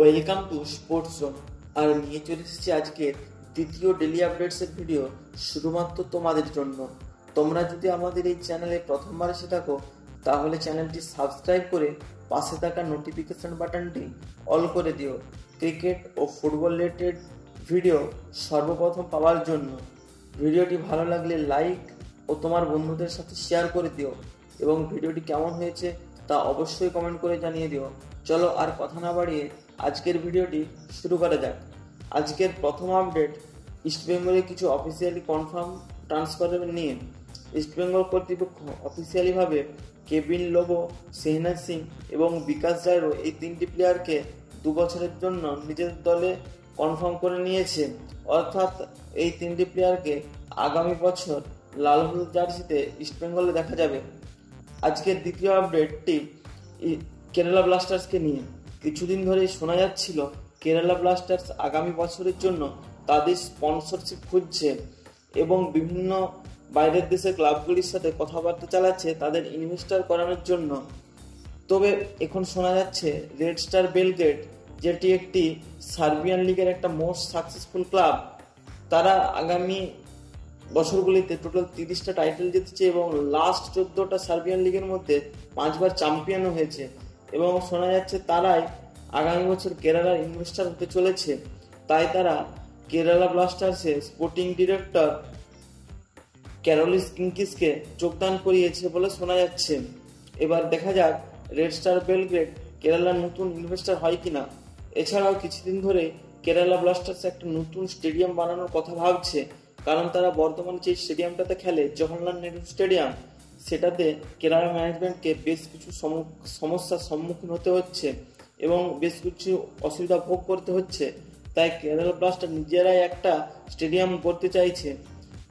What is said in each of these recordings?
Welcome to sports zone. আর নিয়ে চলে এসেছি আজকের দ্বিতীয় ডেলি আপডেটসের ভিডিও শুধুমাত্র তোমাদের জন্য। তোমরা যদি আমাদের এই চ্যানেলে প্রথমবার এসে থাকো, তাহলে চ্যানেলটি সাবস্ক্রাইব করে পাশে থাকা নোটিফিকেশন বাটনটি অল করে দিও। ক্রিকেট ও ফুটবল রিলেটেড ভিডিও সর্বপ্রথম পাওয়ার জন্য। ভিডিওটি ভালো লাগলে লাইক ও তোমার বন্ধুদের সাথে শেয়ার করে দিও। এবং ভিডিওটি কেমন হয়েছে তা অবশ্যই কমেন্ট করে জানিয়ে দিও। চলো আর কথা না বাড়িয়ে আজকের ভিডিওটি শুরু করা যাক। আজকের প্রথম আপডেট ইস্টবেঙ্গলের কিছু অফিসিয়ালি কনফার্ম ট্রান্সফার নিয়ে। ইস্টবেঙ্গল কর্তৃপক্ষ অফিসিয়ালিভাবে কেবিন লোবো সেহনাজ সিং এবং বিকাশ জায়রো এই তিনটি প্লেয়ারকে দু বছরের জন্য নিজের দলে কনফার্ম করে নিয়েছে। অর্থাৎ এই তিনটি প্লেয়ারকে আগামী বছর লাল হলুদ জার্সিতে ইস্টবেঙ্গলে দেখা যাবে। আজকের দ্বিতীয় আপডেটটি কেরালা ব্লাস্টার্সকে নিয়ে। কিছুদিন ধরে শোনা যাচ্ছিল কেরালা ব্লাস্টার্স আগামী বছরের জন্য তাদের স্পন্সরশিপ খুঁজছে এবং বিভিন্ন বাইরের দেশের ক্লাবগুলির সাথে কথাবার্তা চালাচ্ছে তাদের ইনভেস্টার করানোর জন্য। তবে এখন শোনা যাচ্ছে রেড স্টার বেলগেট যেটি একটি সার্বিয়ান লিগের একটা মোস্ট সাকসেসফুল ক্লাব তারা আগামী বছরগুলিতে টোটাল তিরিশটা টাইটেল জিতেছে এবং লাস্ট চোদ্দটা সার্বিয়ান লিগের মধ্যে পাঁচবার চ্যাম্পিয়নও হয়েছে। এবং শোনা যাচ্ছে তারাই আগামী বছর কেরালার ইনভেস্টার হতে চলেছে। তাই তারা কেরালা ব্লাস্টার্সে স্পোর্টিং ডিরেক্টর ক্যারোলিস কিঙ্কিসকে যোগদান করিয়েছে বলে শোনা যাচ্ছে। এবার দেখা যাক রেড স্টার বেলগ্রেড কেরালার নতুন ইনভেস্টার হয় কিনা। এছাড়াও কিছুদিন ধরে কেরালা ব্লাস্টার্স একটা নতুন স্টেডিয়াম বানানোর কথা ভাবছে। কারণ তারা বর্তমানে যে স্টেডিয়ামটাতে খেলে, জওহরলাল নেহরু স্টেডিয়াম সেটাতে কেরালা ম্যানেজমেন্টকে বেশ কিছু সম- সমস্যার সম্মুখীন হতে হচ্ছে এবং বেশ কিছু অসুবিধা ভোগ করতে হচ্ছে। তাই কেরালা ব্লাস্টার নিজেরাই একটা স্টেডিয়াম করতে চাইছে।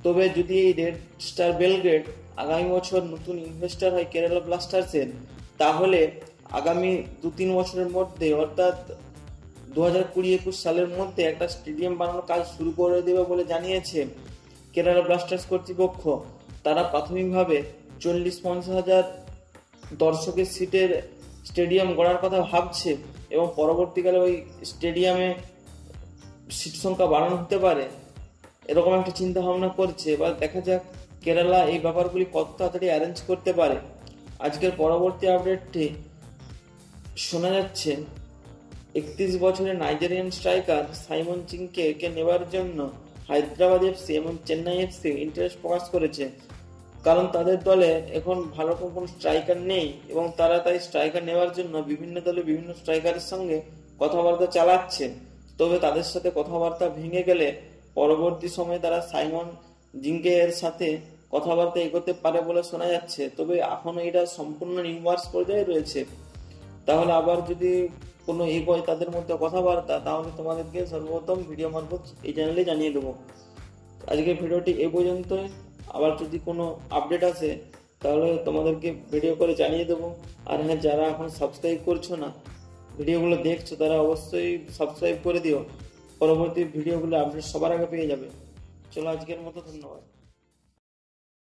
তবে যদি এই রেড স্টার বেলগ্রেড আগামী বছর নতুন ইনভেস্টর হয় কেরালা ব্লাস্টার্সের তাহলে আগামী দু তিন বছরের মধ্যে অর্থাৎ দু হাজার কুড়ি একুশ সালের মধ্যে একটা স্টেডিয়াম বানানোর কাজ শুরু করে দেবে বলে জানিয়েছে কেরালা ব্লাস্টার্স কর্তৃপক্ষ। তারা প্রাথমিকভাবে চল্লিশ পঞ্চাশ হাজার দর্শকের সিটের স্টেডিয়াম গড়ার কথা ভাবছে এবং পরবর্তীকালে ওই স্টেডিয়ামে সিট সংখ্যা বাড়ানো হতে পারে, এরকম একটা চিন্তা ভাবনা করছে। এবার দেখা যাক কেরালা এই ব্যাপারগুলি কত তাড়াতাড়ি অ্যারেঞ্জ করতে পারে। আজকের পরবর্তী আপডেটটি শোনা যাচ্ছে, একত্রিশ বছরের নাইজেরিয়ান স্ট্রাইকার সাইমন চিংকে কে নেবার জন্য হায়দ্রাবাদ এফসি এবং চেন্নাই এফসি ইন্টারেস্ট প্রকাশ করেছে। কারণ তাদের দলে এখন ভালো কোনো স্ট্রাইকার নেই এবং তারা তাই স্ট্রাইকার নেওয়ার জন্য বিভিন্ন দলে বিভিন্ন স্ট্রাইকারের সঙ্গে কথাবার্তা চালাচ্ছে তবে তাদের সাথে কথাবার্তা ভেঙে গেলে পরবর্তী সময়ে তারা সাইমন জিঙ্কে এর সাথে কথাবার্তা এগোতে পারে বলে শোনা যাচ্ছে। তবে এখনও এটা সম্পূর্ণ নিউমার্স পর্যায়ে রয়েছে। তাহলে আবার যদি কোনো এগোয় তাদের মধ্যে কথাবার্তা, তাহলে তোমাদেরকে সর্বপ্রথম ভিডিও মারফত এই চ্যানেলে জানিয়ে দেবো। আজকের ভিডিওটি এ পর্যন্তই। আবার যদি কোনো আপডেট আসে, তাহলে তোমাদেরকে ভিডিও করে জানিয়ে দেবো। আর হ্যাঁ যারা এখন সাবস্ক্রাইব করছ না ভিডিওগুলো দেখছ, তারা অবশ্যই সাবস্ক্রাইব করে দিও। পরবর্তী ভিডিওগুলো আপডেট সবার আগে পেয়ে যাবে। চলো, আজকের মতো ধন্যবাদ।